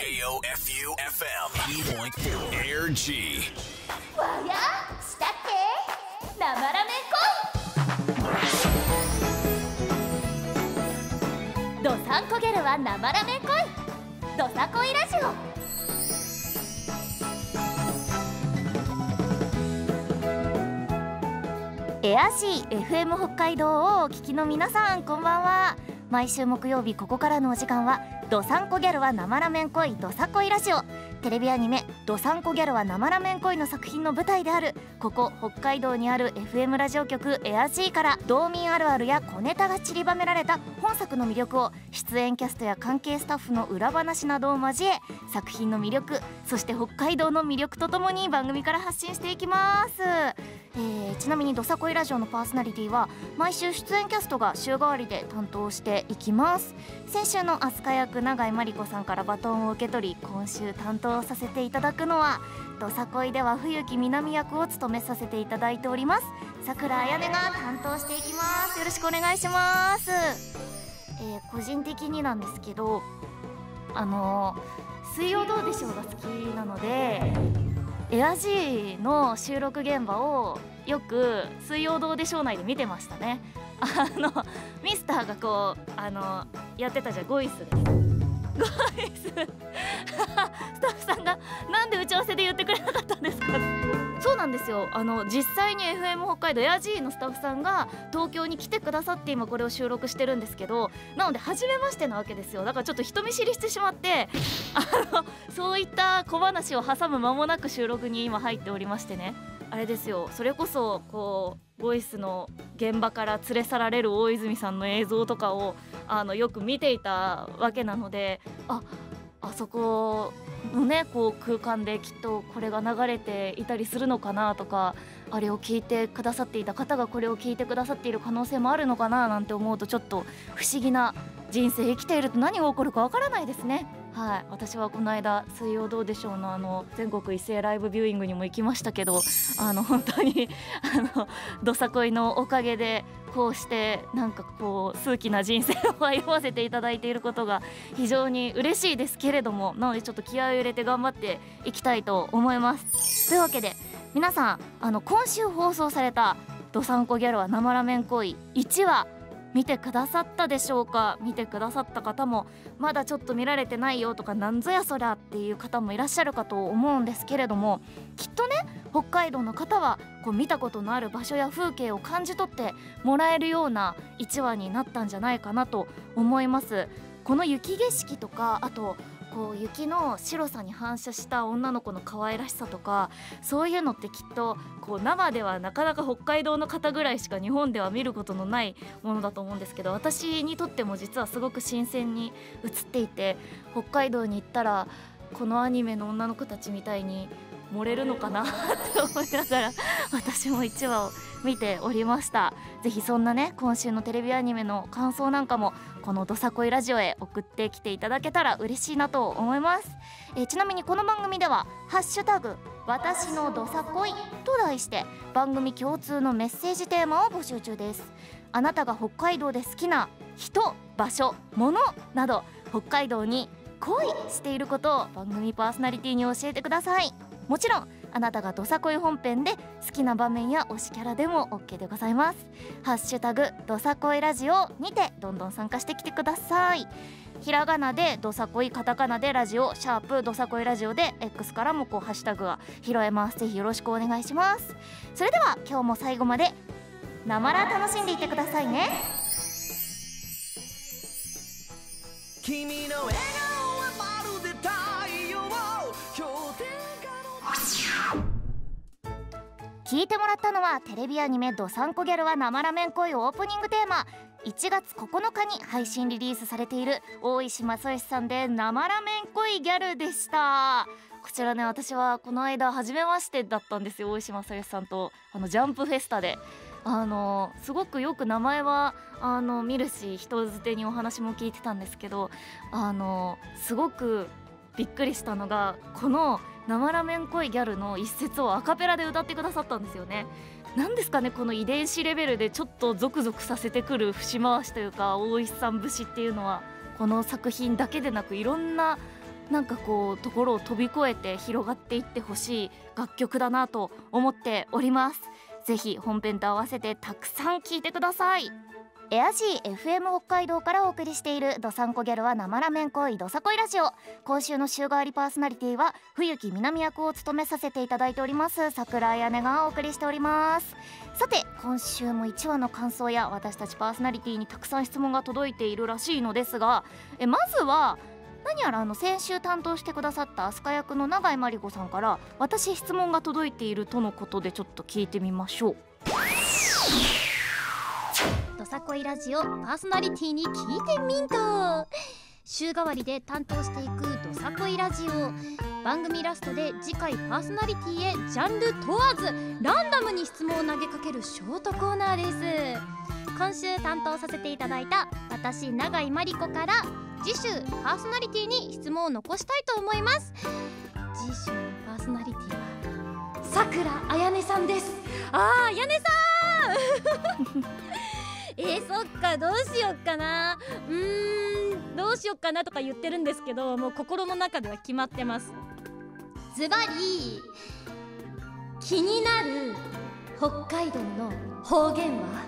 J-O-F-U FM 80.4 Air G わやしたって生ラメン恋ドサンコギャルは生ラメン恋ドサ恋ラジオエアシー FM 北海道をお聞きの皆さんこんばんは毎週木曜日ここからのお時間はどさんこギャルは生ラメン恋どさこいラジオ。テレビアニメ「ドサンコギャルは生ラメン恋」の作品の舞台である。ここ北海道にある FM ラジオ局エアジーから道民あるあるや小ネタが散りばめられた本作の魅力を出演キャストや関係スタッフの裏話などを交え作品の魅力そして北海道の魅力とともに番組から発信していきます。えー、ちなみに「どさこいラジオ」のパーソナリティは毎週出演キャストが週替わりで担当していきます。先週の飛鳥役永井真理子さんからバトンを受け取り今週担当させていただくのはどさこいでは冬木南役を務めさせていただいております。桜彩音が担当していきます。よろしくお願いします。えー、個人的になんですけどあのー、水曜どうでしょうが好きなのでエアジーの収録現場をよく「水曜どうでしょう」内で見てましたね。あのミスターがこうあのやってたじゃんゴイスですゴイススタッフさんがなんで打ち合わせで言ってくれなかったんですかそうなんですよ。あの実際に FM 北海道エアジーのスタッフさんが東京に来てくださって今これを収録してるんですけどなので初めましてなわけですよ。だからちょっと人見知りしてしまってあのそういった小話を挟む間もなく収録に今入っておりましてね。あれですよそれこそこうボイスの現場から連れ去られる大泉さんの映像とかをあのよく見ていたわけなのでああそこのねこう空間できっとこれが流れていたりするのかなとかあれを聞いてくださっていた方がこれを聞いてくださっている可能性もあるのかななんて思うとちょっと不思議な人生生きていると何が起こるかわからないですね。はい私はこの間「水曜どうでしょうの」あの全国一斉ライブビューイングにも行きましたけど あの本当にあのどさこいのおかげでこうしてなんかこう数奇な人生を歩ませていただいていることが非常に嬉しいですけれどもなのでちょっと気合を入れて頑張っていきたいと思います。というわけで皆さんあの今週放送された「どさんこギャルは生ラメン恋」1話見てくださったでしょうか？見てくださった方もまだちょっと見られてないよとかなんぞやそりゃっていう方もいらっしゃるかと思うんですけれどもきっとね北海道の方はこう見たことのある場所や風景を感じ取ってもらえるような1話になったんじゃないかなと思います。この雪景色とかあとこう雪の白さに反射した女の子の可愛らしさとかそういうのってきっとこう生ではなかなか北海道の方ぐらいしか日本では見ることのないものだと思うんですけど私にとっても実はすごく新鮮に映っていて北海道に行ったらこのアニメの女の子たちみたいに漏れるのかなって思いながら私も1話を見ておりました。ぜひそんなね今週のテレビアニメの感想なんかもこのどさこいラジオへ送ってきていただけたら嬉しいなと思います、えー、ちなみにこの番組ではハッシュタグ私のどさこいと題して番組共通のメッセージテーマを募集中です。あなたが北海道で好きな人場所物など北海道に恋していることを番組パーソナリティに教えてください。もちろんあなたがどさこい本編で好きな場面や推しキャラでも OK でございます。ハッシュタグどさこいラジオにてどんどん参加してきてください。ひらがなでどさこいカタカナでラジオシャープどさこいラジオで X からもこうハッシュタグ。が拾えますぜひよろしくお願いしますそれでは今日も最後まで生ら楽しんでいってくださいね。君の笑顔聞いてもらったのはテレビアニメ「どさんこギャルは生ラメン恋」オープニングテーマ。1月9日に配信リリースされている大石正義さんで生ラメン恋ギャルでした。こちらね私はこの間初めましてだったんですよ。大石正義さんとあのジャンプフェスタで。あのすごくよく名前はあの見るし人づてにお話も聞いてたんですけどあのすごくびっくりしたのがこの生ラメン恋ギャルの一節をアカペラで歌ってくださったんですよね。何ですかねこの遺伝子レベルでちょっとゾクゾクさせてくる節回しというか大石さん節っていうのは。この作品だけでなくいろんななんかこうところを飛び越えて広がっていってほしい楽曲だなと思っております。ぜひ本編と合わせてたくさん聴いてください。エアジー FM 北海道からお送りしているどさんこギャルは生ラメン恋どさこいラジオ。今週の週替わりパーソナリティは冬木南役を務めさせていただいております桜井姉がお送りしております。さて今週も1話の感想や私たちパーソナリティにたくさん質問が届いているらしいのですがえまずは何やらあの先週担当してくださった飛鳥役の永井真理子さんから私質問が届いているとのことでちょっと聞いてみましょう。さこいラジオパーソナリティに聞いてみんと。週替わりで担当していくどさこいラジオ。番組ラストで次回パーソナリティへジャンル問わずランダムに質問を投げかけるショートコーナーです。今週担当させていただいた私永井真理子から次週パーソナリティに質問を残したいと思います。次週のパーソナリティはさくらあやねさんです。あーあやねさん！えー、そっかどうしよっかな。うーんどうしよっかなとか言ってるんですけどもう心の中では決まってます。ズバリ気になる北海道の方言は？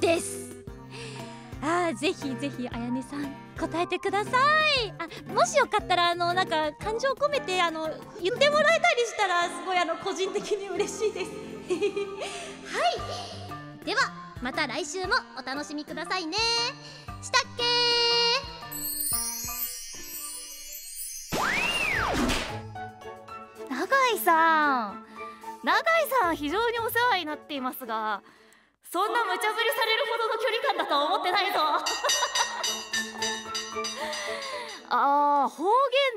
です。あーぜひぜひあやねさん答えてください。あもしよかったらあのなんか感情込めてあの言ってもらえたりしたらすごいあの個人的に嬉しいです。はい。ではまた来週もお楽しみくださいね。したっけ永井さん。永井さん非常にお世話になっていますがそんな無茶ぶりされるほどの距離感だとは思ってないぞ。あー方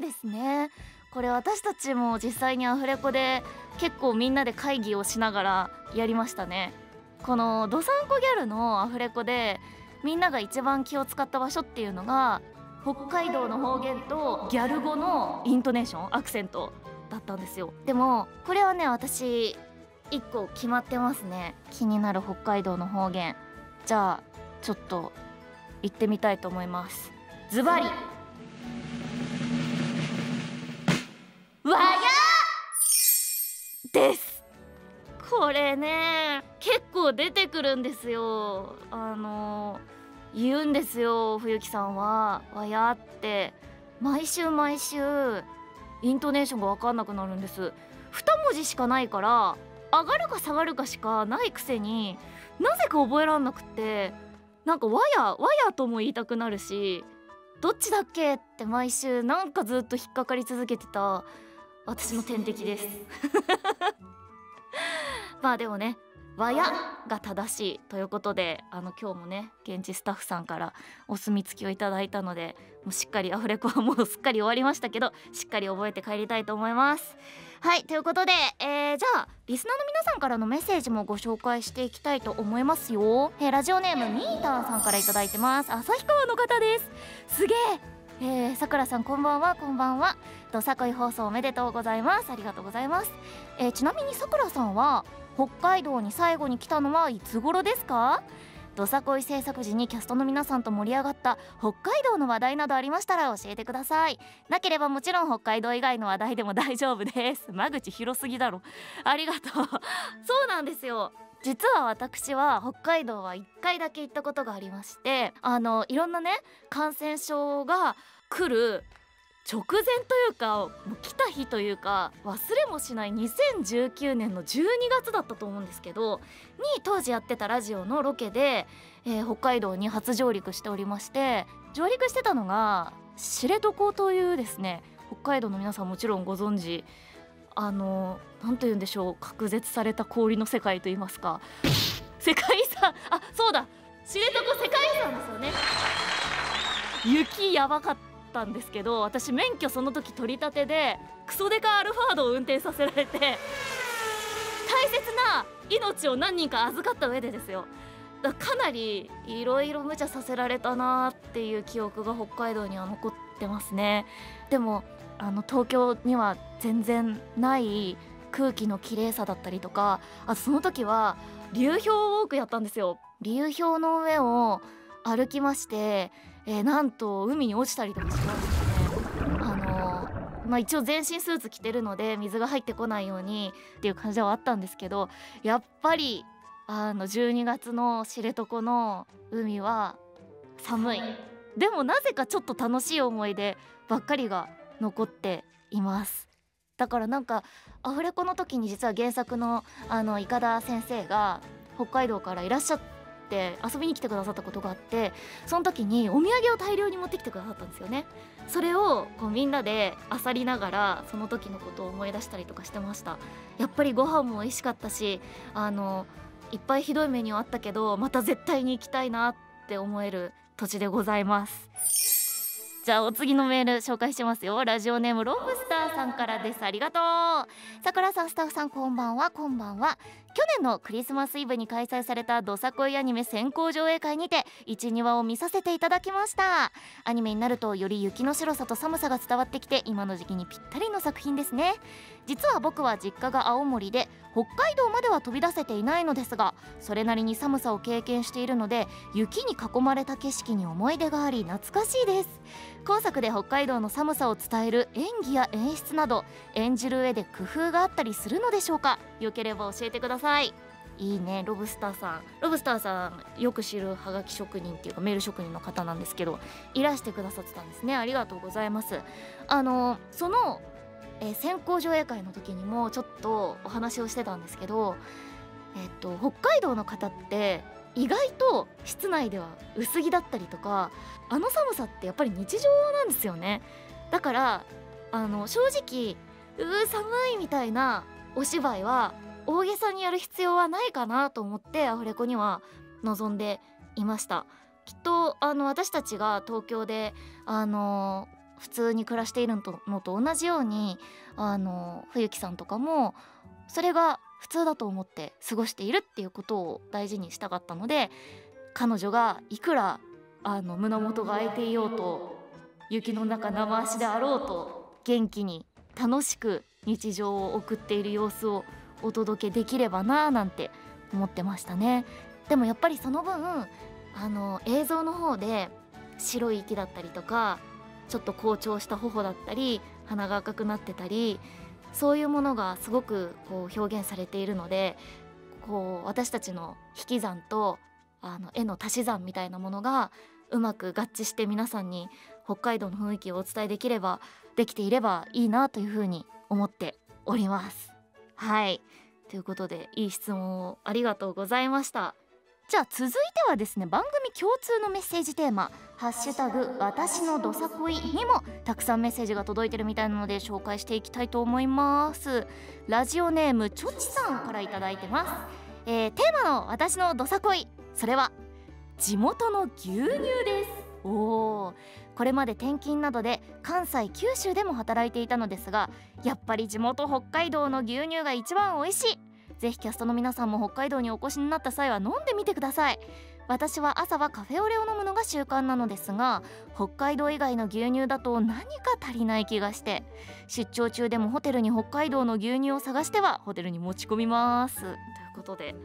言ですね。これ私たちも実際にアフレコで結構みんなで会議をしながらやりましたね。このどさんこギャルのアフレコでみんなが一番気を使った場所っていうのが北海道の方言とギャル語のイントネーションアクセントだったんですよ。でもこれはね私1個決まってますね。気になる北海道の方言。じゃあちょっと行ってみたいと思います。ズバリ。わやですこれね結構出てくるんですよ。あの言うんですよ冬木さんは「わや」って。毎週毎週イントネーションが分かんなくなるんです。2文字しかないから上がるか下がるかしかないくせになぜか覚えらんなくってなんか「わや」「わや」とも言いたくなるしどっちだっけ？って毎週なんかずっと引っかかり続けてた私の天敵です。まあでもね「わや」が正しいということであの今日もね現地スタッフさんからお墨付きをいただいたのでもうしっかりアフレコはもうすっかり終わりましたけどしっかり覚えて帰りたいと思います。はいということで、えー、じゃあリスナーの皆さんからのメッセージもご紹介していきたいと思いますよ、えー、ラジオネームミーターさんからいいてます。旭川の方です。すげえ。えー、さくらさんこんばんはこんばんは。とさこい放送おめでとうございます。ありがとうございます、えー、ちなみにさくらさんは北海道に最後に来たのはいつ頃ですか？どさこい制作時にキャストの皆さんと盛り上がった北海道の話題などありましたら教えてください。なければもちろん北海道以外の話題でも大丈夫です。間口広すぎだろ。ありがとう。そうなんですよ。実は私は北海道は1回だけ行ったことがありましてあのいろんなね感染症が来る直前というかもう来た日というか忘れもしない2019年の12月だったと思うんですけどに当時やってたラジオのロケで、えー、北海道に初上陸しておりまして上陸してたのが知床というですね北海道の皆さんもちろんご存知あの何と言うんでしょう隔絶された氷の世界と言いますか。世界遺産。あそうだ。知床世界遺産ですよね。雪やばかったんですけど私免許その時取り立てでクソデカアルファードを運転させられて大切な命を何人か預かった上でですよ。だかなりいろいろ無茶させられたなっていう記憶が北海道には残ってますね。でもあの東京には全然ない空気の綺麗さだったりとかあとその時は流氷ウォークやったんですよ。流氷の上を歩きまして、えー、なんと海に落ちたりとかしたんですねまあ、一応全身スーツ着てるので水が入ってこないようにっていう感じはあったんですけどやっぱりあの12月の知床の海は寒い。でもなぜかちょっと楽しい思い出ばっかりが残っています。だからなんかアフレコの時に実は原作のあの伊田先生が北海道からいらっしゃって遊びに来てくださったことがあってその時にお土産を大量に持ってきてくださったんですよね。それをこうみんなで漁りながらその時のことを思い出したりとかしてました。やっぱりご飯も美味しかったしあのいっぱいひどいメニューあったけどまた絶対に行きたいなって思える土地でございます。じゃあお次のメール紹介しますよ。ラジオネームロブスターさんからです。ありがとう。さくらさんスタッフさんこんばんはこんばんは。去年のクリスマスイブに開催されたどさこいアニメ先行上映会にて12話を見させていただきました。アニメになるとより雪の白さと寒さが伝わってきて今の時期にぴったりの作品ですね。実は僕は実家が青森で北海道までは飛び出せていないのですがそれなりに寒さを経験しているので雪に囲まれた景色に思い出があり懐かしいです。今作で北海道の寒さを伝える演技や演出など演じる上で工夫があったりするのでしょうか？よければ教えてください。いいねロブスターさん。ロブスターさんよく知るハガキ職人っていうかメール職人の方なんですけどいらしてくださってたんですね。ありがとうございます。あのその、えー、先行上映会の時にもちょっとお話をしてたんですけどえっと北海道の方って意外と室内では薄着だったりとかあの寒さってやっぱり日常なんですよね。だからあの正直うー寒いみたいなお芝居は大げさにやる必要はないかなと思ってアフレコには臨んでいました。きっとあの私たちが東京であの普通に暮らしているのと同じようにあの冬木さんとかもそれが普通だと思って過ごしているっていうことを大事にしたかったので彼女がいくらあの胸元が開いていようと雪の中生足であろうと元気に楽しく日常を送っている様子をお届けできればなーなんて思ってましたね。でもやっぱりその分あの映像の方で白い息だったりとかちょっと好調した頬だったり鼻が赤くなってたりそういうものがすごくこう表現されているのでこう私たちの引き算とあの絵の足し算みたいなものがうまく合致して皆さんに北海道の雰囲気をお伝えできればできていればいいなというふうに思っております。はいということでいい質問をありがとうございましたじゃあ続いてはですね番組共通のメッセージテーマ「ハッシュタグ私のどさこい」にもたくさんメッセージが届いてるみたいなので紹介していきたいと思います。ラジオネームちょちさんから頂いてます、えー、テーマの私のどさこいそれは地元の牛乳です。おー。これまで転勤などで関西九州でも働いていたのですがやっぱり地元北海道の牛乳が一番美味しい。ぜひキャストの皆さんも北海道にお越しになった際は飲んでみてください。私は朝はカフェオレを飲むのが習慣なのですが北海道以外の牛乳だと何か足りない気がして出張中でもホテルに北海道の牛乳を探してはホテルに持ち込みます。ということで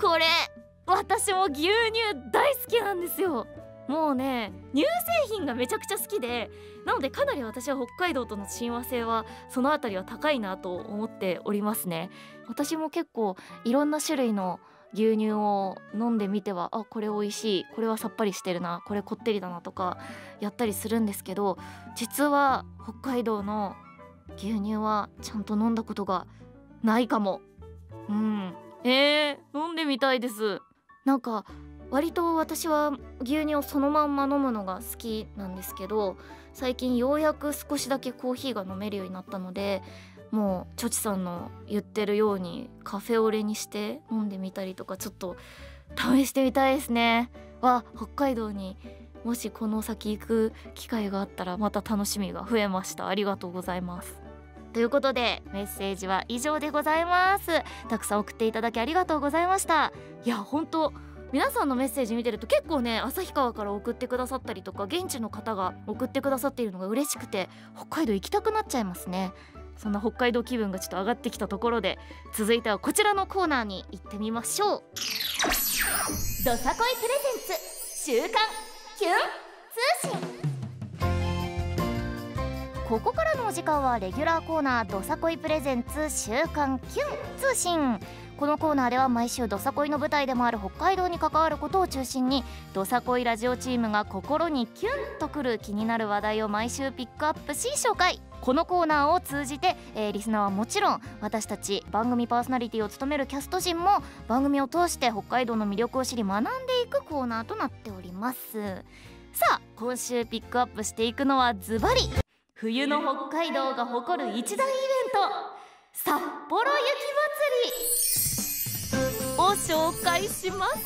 これ私も牛乳大好きなんですよ。もうね乳製品がめちゃくちゃ好きでなのでかなり私は北海道との親和性はその辺りは高いなと思っておりますね。私も結構いろんな種類の牛乳を飲んでみてはあこれ美味しいこれはさっぱりしてるなこれこってりだなとかやったりするんですけど実は北海道の牛乳はちゃんと飲んだことがないかも。うん。えー、飲んでみたいです。なんか割と私は牛乳をそのまんま飲むのが好きなんですけど最近ようやく少しだけコーヒーが飲めるようになったのでもうチョチさんの言ってるようにカフェオレにして飲んでみたりとかちょっと試してみたいですね。わ北海道にもしこの先行く機会があったらまた楽しみが増えました。ありがとうございます。ということでメッセージは以上でございます。たくさん送っていただきありがとうございました。いや本当皆さんのメッセージ見てると結構ね旭川から送ってくださったりとか現地の方が送ってくださっているのが嬉しくて北海道行きたくなっちゃいますね。そんな北海道気分がちょっと上がってきたところで続いてはこちらのコーナーに行ってみましょう。どさこいプレゼンツ週刊キュン通信。ここからのお時間はレギュラーコーナー「どさこいプレゼンツ週刊キュン通信」このコーナーでは毎週どさこいの舞台でもある北海道に関わることを中心にどさこいラジオチームが心にキュンとくる気になる話題を毎週ピックアップし紹介。このコーナーを通じて、えー、リスナーはもちろん私たち番組パーソナリティを務めるキャスト陣も番組を通して北海道の魅力を知り学んでいくコーナーとなっております。さあ今週ピックアップしていくのはズバリ。冬の北海道が誇る一大イベント。札幌雪まつり。紹介します。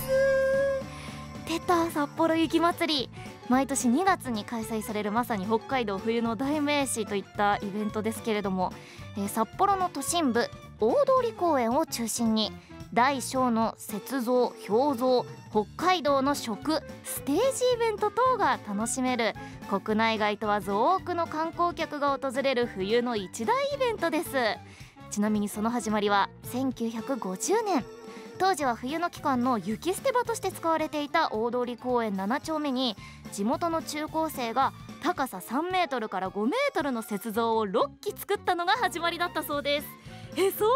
出た札幌雪まつり毎年2月に開催されるまさに北海道冬の代名詞といったイベントですけれども、えー、札幌の都心部大通公園を中心に大小の雪像氷像北海道の食ステージイベント等が楽しめる国内外問わず多くの観光客が訪れる冬の一大イベントです。ちなみにその始まりは1950年。当時は冬の期間の雪捨て場として使われていた大通公園7丁目に地元の中高生が高さ3メートルから5メートルの雪像を6基作ったのが始まりだったそうです。えそう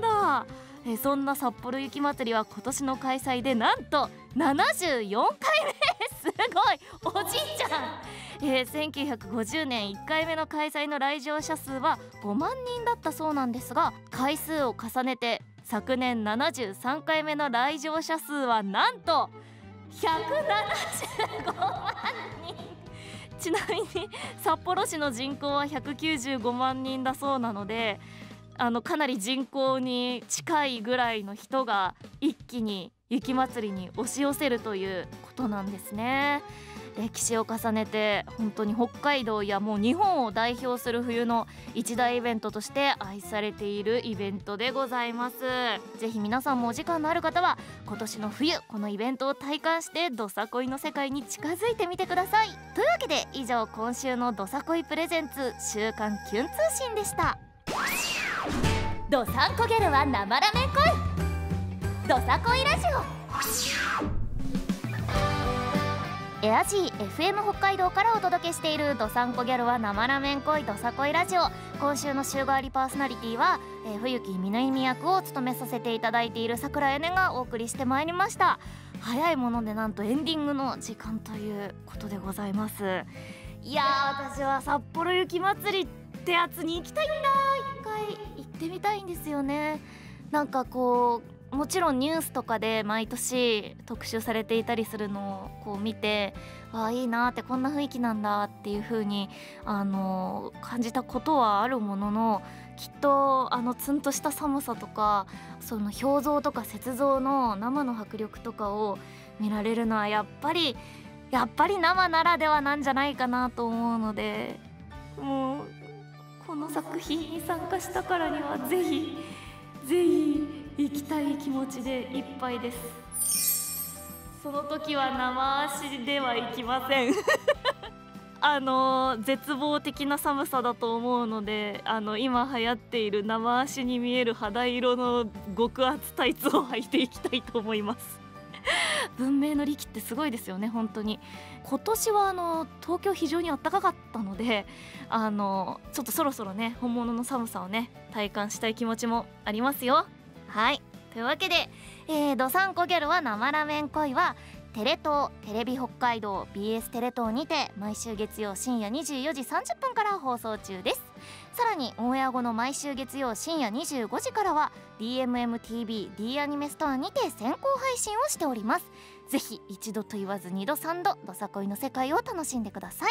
なんだ。えそんな札幌雪まつりは今年の開催でなんと74回目。すごい。おじいちゃん。えー、1950年1回目の開催の来場者数は5万人だったそうなんですが回数を重ねて昨年73回目の来場者数はなんと175万人ちなみに札幌市の人口は195万人だそうなのであのかなり人口に近いぐらいの人が一気に雪まつりに押し寄せるということなんですね。歴史を重ねて本当に北海道やもう日本を代表する冬の一大イベントとして愛されているイベントでございます。ぜひ皆さんもお時間のある方は今年の冬このイベントを体感してどさこいの世界に近づいてみてください。というわけで以上今週のどさこいプレゼンツ週刊キュン通信でした。どさんこギャルは生ラメン恋。どさこいラジオ。エアジー FM 北海道からお届けしているどさんこギャルは生ラメン恋どさこいラジオ。今週の週替わりパーソナリティは、えー、冬木みなみ役を務めさせていただいている桜屋根がお送りしてまいりました。早いものでなんとエンディングの時間ということでございます。いや私は札幌雪まつりってやつに行きたいんだ一回行ってみたいんですよね。なんかこうもちろんニュースとかで毎年特集されていたりするのをこう見てああいいなってこんな雰囲気なんだっていう風にあに感じたことはあるもののきっとあのツンとした寒さとかその表像とか雪像の生の迫力とかを見られるのはやっぱりやっぱり生ならではなんじゃないかなと思うのでもうこの作品に参加したからにはぜひぜひ行きたい気持ちでいっぱいです。その時は生足では行きません。あの絶望的な寒さだと思うのであの今流行っている生足に見える肌色の極厚タイツを履いていきたいと思います。文明の利器ってすごいですよね本当に。今年はあの東京非常に暖かかったのであのちょっとそろそろね本物の寒さをね体感したい気持ちもありますよ。はい。というわけで「えー、どさんこギャルは生ラメン恋」はテレ東テレビ北海道 BS テレ東にて毎週月曜深夜24時30分から放送中です。さらにオンエア後の毎週月曜深夜25時からは DMMTV&D アニメストアにて先行配信をしております。ぜひ一度と言わず二度三度どさこいの世界を楽しんでください。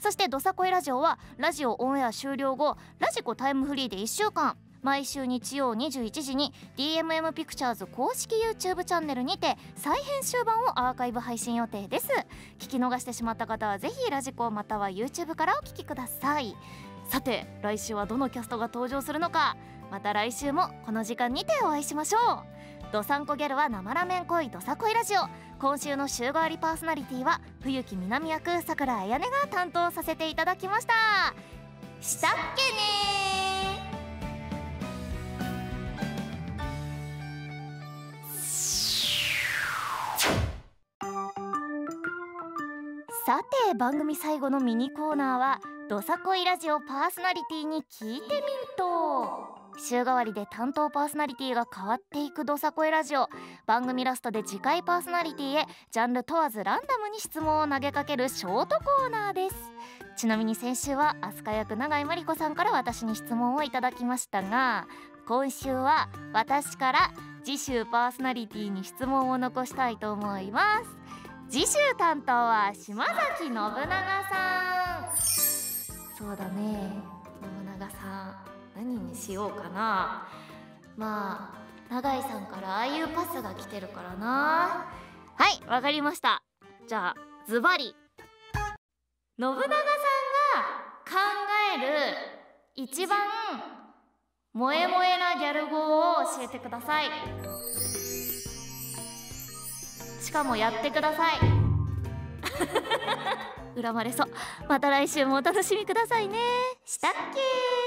そしてどさこいラジオはラジオオンエア終了後ラジコタイムフリーで1週間毎週日曜21時に DMM ピクチャーズ公式 YouTube チャンネルにて再編集版をアーカイブ配信予定です。聞き逃してしまった方はぜひラジコまたは YouTube からお聞きください。さて来週はどのキャストが登場するのか。また来週もこの時間にてお会いしましょう。どさんこギャルは生ラメン恋どさこいラジオ。今週の週替わりパーソナリティは冬木南役さくらあやねが担当させていただきました。したっけねさて番組最後のミニコーナーはどさこいラジオパーソナリティに聞いてみんと。週替わりで担当パーソナリティが変わっていくどさこいラジオ。番組ラストで次回パーソナリティへジャンル問わずランダムに質問を投げかけるショートコーナーです。ちなみに先週は飛鳥役永井真理子さんから私に質問をいただきましたが今週は私から次週パーソナリティに質問を残したいと思います。次週担当は島崎信長さん。そうだね。信長さん何にしようかな。まあ永井さんからああいうパスが来てるからな。はいわかりました。じゃあズバリ。信長さんが考える一番萌え萌えなギャル語を教えてください。しかもやってください。恨まれそう。また来週もお楽しみくださいね。したっけ